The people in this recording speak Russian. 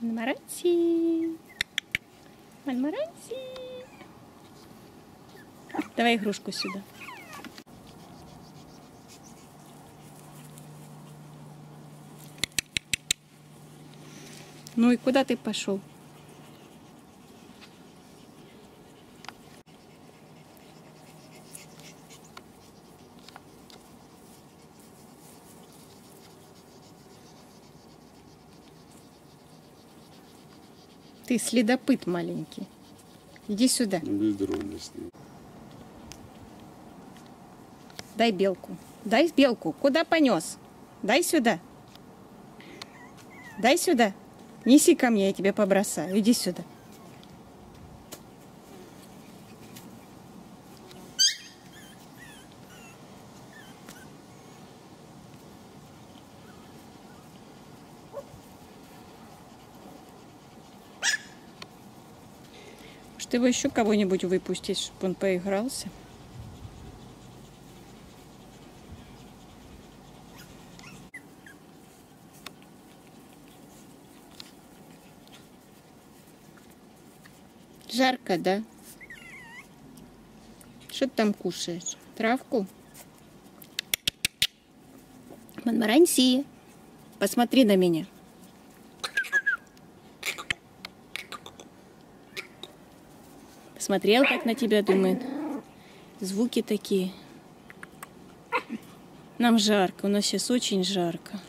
Монмаранси. Монмаранси. Давай игрушку сюда. Ну и куда ты пошел? Ты следопыт маленький. Иди сюда. Дай белку. Дай белку. Куда понес? Дай сюда. Дай сюда. Неси ко мне, я тебе побросаю. Иди сюда. Может, его еще кого-нибудь выпустить, чтобы он поигрался? Жарко, да? Что ты там кушаешь? Травку? Монмаранси, посмотри на меня. Смотрел как на тебя, думает. Звуки такие. Нам жарко, у нас сейчас очень жарко.